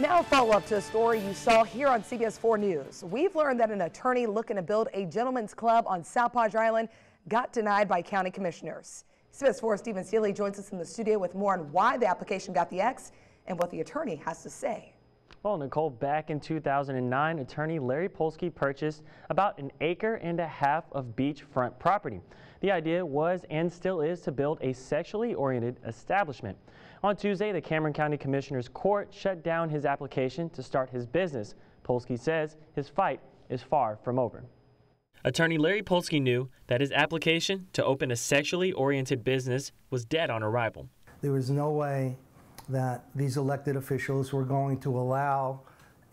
Now follow up to a story you saw here on CBS 4 News. We've learned that an attorney looking to build a gentleman's club on South Padre Island got denied by county commissioners. CBS 4 Stephen Seeley joins us in the studio with more on why the application got the X and what the attorney has to say. Well, Nicole, back in 2009, attorney Larry Polsky purchased about an acre and a half of beachfront property. The idea was and still is to build a sexually oriented establishment. On Tuesday, the Cameron County Commissioner's Court shut down his application to start his business. Polsky says his fight is far from over. Attorney Larry Polsky knew that his application to open a sexually oriented business was dead on arrival. There was no way that these elected officials were going to allow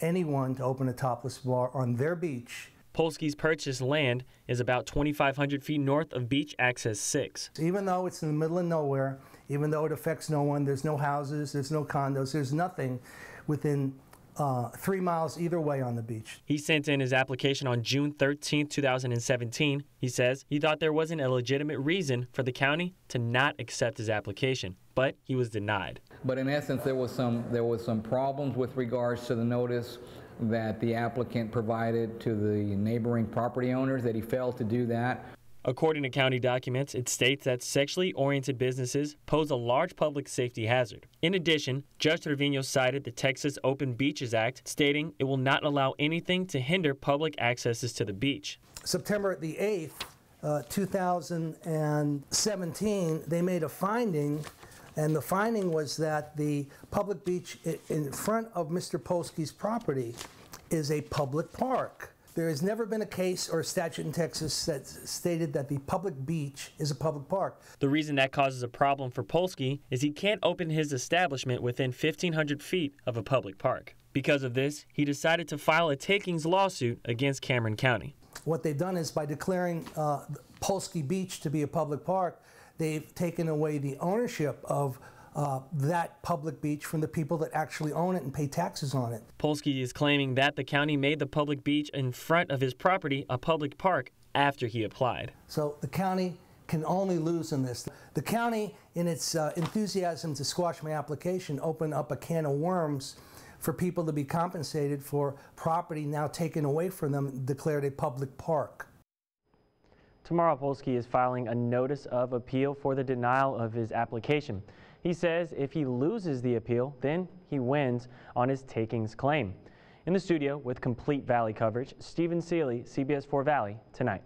anyone to open a topless bar on their beach. Polsky's purchased land is about 2,500 feet north of Beach Access 6. Even though it's in the middle of nowhere, even though it affects no one, there's no houses, there's no condos, there's nothing within uh, three miles either way on the beach. He sent in his application on June 13, 2017. He says he thought there wasn't a legitimate reason for the county to not accept his application, but he was denied. But in essence, there was some there was some problems with regards to the notice that the applicant provided to the neighboring property owners that he failed to do that. According to county documents, it states that sexually oriented businesses pose a large public safety hazard. In addition, Judge Trevino cited the Texas Open Beaches Act, stating it will not allow anything to hinder public accesses to the beach. September the 8th, uh, 2017, they made a finding, and the finding was that the public beach in front of Mr. Polsky's property is a public park. There has never been a case or a statute in Texas that stated that the public beach is a public park. The reason that causes a problem for Polsky is he can't open his establishment within 1,500 feet of a public park. Because of this, he decided to file a takings lawsuit against Cameron County. What they've done is by declaring uh, Polsky Beach to be a public park, they've taken away the ownership of uh, that public beach from the people that actually own it and pay taxes on it. Polsky is claiming that the county made the public beach in front of his property a public park after he applied. So the county can only lose in this. The county, in its uh, enthusiasm to squash my application, opened up a can of worms for people to be compensated for property now taken away from them, declared a public park. Tomorrow, Polsky is filing a notice of appeal for the denial of his application. He says if he loses the appeal, then he wins on his takings claim. In the studio with complete Valley coverage, Stephen Seely, CBS 4 Valley, tonight.